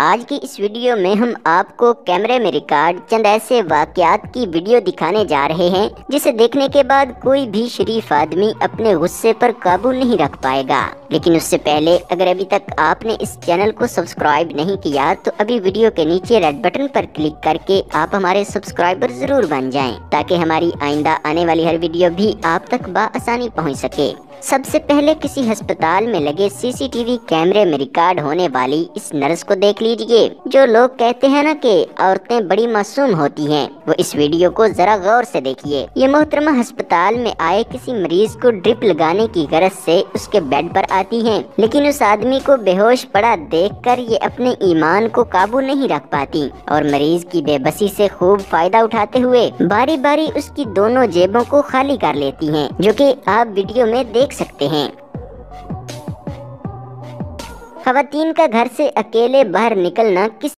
आज की इस वीडियो में हम आपको कैमरे में रिकॉर्ड चंद ऐसे वाकयात की वीडियो दिखाने जा रहे हैं, जिसे देखने के बाद कोई भी शरीफ आदमी अपने गुस्से पर काबू नहीं रख पाएगा। लेकिन उससे पहले, अगर अभी तक आपने इस चैनल को सब्सक्राइब नहीं किया तो अभी वीडियो के नीचे रेड बटन पर क्लिक करके आप हमारे सब्सक्राइबर ज़रूर बन जाएँ, ताकि हमारी आइंदा आने वाली हर वीडियो भी आप तक बसानी पहुँच सके। सबसे पहले किसी अस्पताल में लगे सीसीटीवी कैमरे में रिकॉर्ड होने वाली इस नर्स को देख लीजिए, जो लोग कहते हैं ना कि औरतें बड़ी मासूम होती हैं। वो इस वीडियो को जरा गौर से देखिए। ये मोहतरमा अस्पताल में आए किसी मरीज़ को ड्रिप लगाने की गरज से उसके बेड पर आती हैं, लेकिन उस आदमी को बेहोश पड़ा देखकर ये अपने ईमान को काबू नहीं रख पाती और मरीज़ की बेबसी से खूब फ़ायदा उठाते हुए बारी बारी उसकी दोनों जेबों को खाली कर लेती हैं, जो कि आप वीडियो में देख सकते हैं। खातन का घर से अकेले बाहर निकलना किस